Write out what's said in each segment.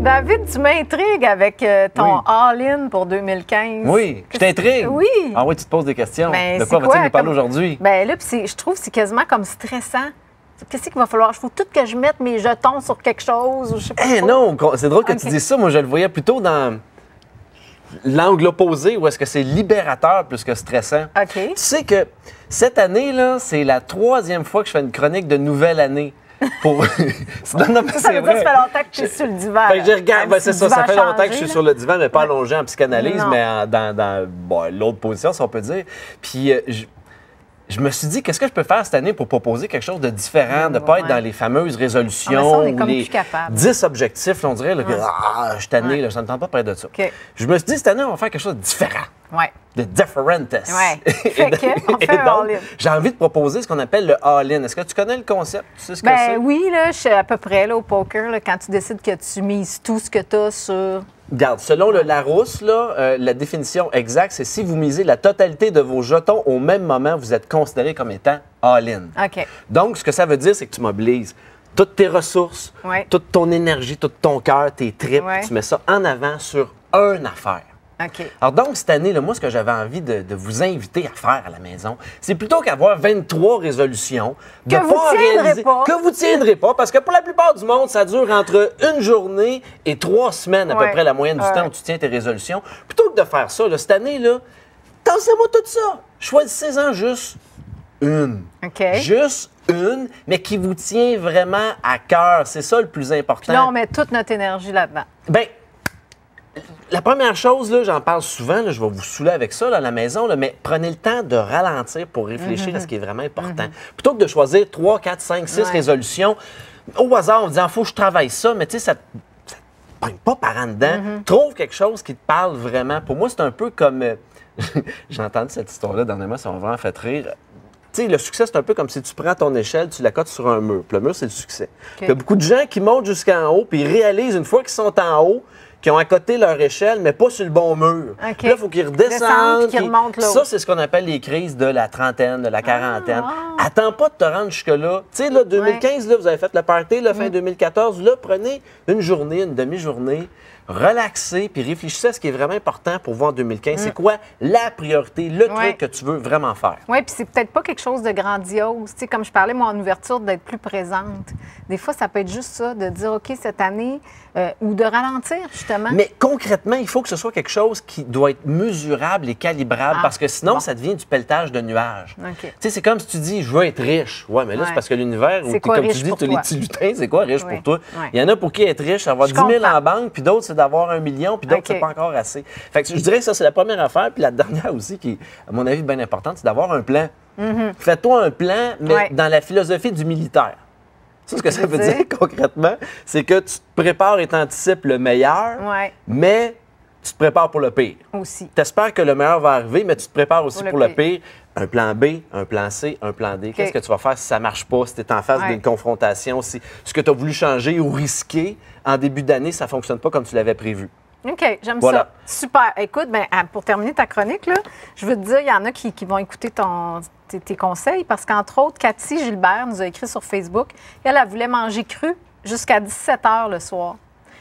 David, tu m'intrigues avec euh, ton Oui. all-in pour 2015. Oui, je t'intrigue. Oui. Ah oui, tu te poses des questions. Ben, de quoi va-t-il nous parler comme- aujourd'hui? Ben là, je trouve que c'est quasiment comme stressant. Qu'est-ce qu'il va falloir? Il faut tout que je mette mes jetons sur quelque chose ou je sais pas. Eh non, c'est drôle que tu dises ça. Moi, je le voyais plutôt dans l'angle opposé où est-ce que c'est libérateur plus que stressant. OK. Tu sais que cette année, là, c'est la troisième fois que je fais une chronique de nouvelle année. Pour... non, non, mais Ça veut dire que vrai. ça fait longtemps que tu es sur le divan. Fait que je ben, c'est ça, ça fait a longtemps que je suis sur le divan, mais pas Ouais. allongé en psychanalyse, Non. mais en- dans, dans bon, l'autre position, si on peut dire. Puis euh, je, je me suis dit, qu'est-ce que je peux faire cette année pour proposer quelque chose de différent, de ne pas Ouais. être dans les fameuses Ah, ça, résolutions on est ou comme les plus capable. 10 objectifs, là, on dirait, là, que, ah, je suis tanné, Ouais. là, ça ne me tente pas de parler de ça. Je me suis dit, cette année, on va faire quelque chose de différent Ouais. de differentes. Ouais. Fait que, on fait un donc, all-in. j'ai envie de proposer ce qu'on appelle le all-in. Est-ce que tu connais le concept? Tu sais ce que Ben c'est? oui, là, je suis à peu près là, au poker, là, quand tu décides que tu mises tout ce que tu as sur. Regarde, selon le Larousse, là, euh, la définition exacte, c'est si vous misez la totalité de vos jetons au même moment, vous êtes considéré comme étant all-in. OK. Donc, ce que ça veut dire, c'est que tu mobilises toutes tes ressources, Ouais. toute ton énergie, tout ton cœur, tes tripes, Ouais. tu mets ça en avant sur une affaire. Alors donc, cette année, là, moi, ce que j'avais envie de, de vous inviter à faire à la maison, c'est plutôt qu'avoir 23 résolutions, de Que vous tiendrez pas. que vous tiendrez pas, parce que pour la plupart du monde, ça dure entre une journée et trois semaines à Ouais. peu près la moyenne du temps où tu tiens tes résolutions. Plutôt que de faire ça, là, cette année, là, tassez-moi tout ça. Choisissez-en juste une. OK. Juste une, mais qui vous tient vraiment à cœur. C'est ça le plus important. Là, on met toute notre énergie là-dedans. Ben, la première chose, là, j'en parle souvent, là, je vais vous saouler avec ça là, à la maison, là, mais prenez le temps de ralentir pour réfléchir à ce qui est vraiment important. Plutôt que de choisir 3, 4, 5, 6 Mhm. Ouais. résolutions au hasard en disant, faut que je travaille ça, mais tu sais, ça pogne pas par en dedans. Mhm. Trouve quelque chose qui te parle vraiment. Pour moi, c'est un peu comme. euh, J'ai entendu cette histoire-là dernièrement, ça m'a vraiment fait rire. Tu sais, le succès, c'est un peu comme si tu prends ton échelle, tu la cotes sur un mur. Puis le mur, c'est le succès. Il y a beaucoup de gens qui montent jusqu'en haut, puis ils réalisent une fois qu'ils sont en haut, qu'ils ont à côté leur échelle, mais pas sur le bon mur. Puis là, il faut qu'ils Descendent, redescendent. remontent. Ça, c'est ce qu'on appelle les crises de la trentaine, de la quarantaine. ah. Attends pas de te rendre jusque-là. Tu sais, là, 2015, là, vous avez fait le party, là, fin Mm. 2014. Là, prenez une journée, une demi-journée, relaxez, puis réfléchissez à ce qui est vraiment important pour vous en 2015. C'est quoi la priorité, le Mm. Ouais. truc que tu veux vraiment faire? Oui, puis c'est peut-être pas quelque chose de grandiose. Tu sais, comme je parlais, moi, en ouverture, d'être plus présente. Des fois, ça peut être juste ça, de dire, OK, cette année, euh, ou de ralentir, justement. Mais concrètement, il faut que ce soit quelque chose qui doit être mesurable et calibrable Ah, parce que sinon, bon. ça devient du pelletage de nuages. Tu sais, c'est comme si tu dis, je veux être riche. Ouais, mais là, Ouais. c'est parce que l'univers, quoi comme tu dis, tous les petits lutins, c'est quoi riche Ouais. pour toi? Il y en a pour qui être riche, avoir Je 10 000 comprends. en banque, puis d'autres, c'est d'avoir un million, puis d'autres, OK. c'est pas encore assez. Fait que je dirais que ça, c'est la première affaire. Puis la dernière aussi, qui est, à mon avis, bien importante, c'est d'avoir un plan. Fais-toi un plan, mais. Ouais. dans la philosophie du militaire. Ça, ce que ça veut dire? dire concrètement, c'est que tu te prépares et t'anticipes le meilleur, Ouais. mais tu te prépares pour le pire. Aussi. Tu espères que le meilleur va arriver, mais tu te prépares aussi Pour le pour le pire. pire. Un plan B, un plan C, un plan D. Qu'est-ce que tu vas faire si ça marche pas, si tu es en face Ouais. d'une confrontation, si ce que tu as voulu changer ou risquer en début d'année, ça fonctionne pas comme tu l'avais prévu? OK, j'aime Voilà. ça. Super. Écoute, ben, pour terminer ta chronique, là, je veux te dire, il y en a qui, qui vont écouter ton, tes, tes conseils parce qu'entre autres, Cathy Gilbert nous a écrit sur Facebook. Elle, elle voulait manger cru jusqu'à 17 h le soir.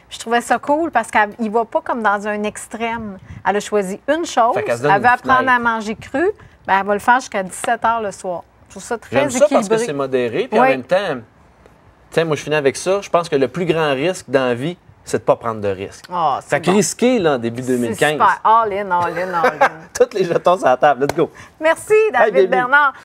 Je trouvais ça cool parce qu'il ne va pas comme dans un extrême. Elle a choisi une chose. Elle une veut apprendre fenêtre. à manger cru. Ben, elle va le faire jusqu'à 17 h le soir. Je trouve ça très J'aime ça parce que c'est modéré, puis en même temps, tiens, moi je finis avec ça. Je pense que le plus grand risque dans la vie, c'est de pas prendre de risques. Ah, c'est Fait que bon. risquer, là, en début C'est 2015, super. All in, all in, all in. tous les jetons sur la table. Let's go. Merci, David. Bernard.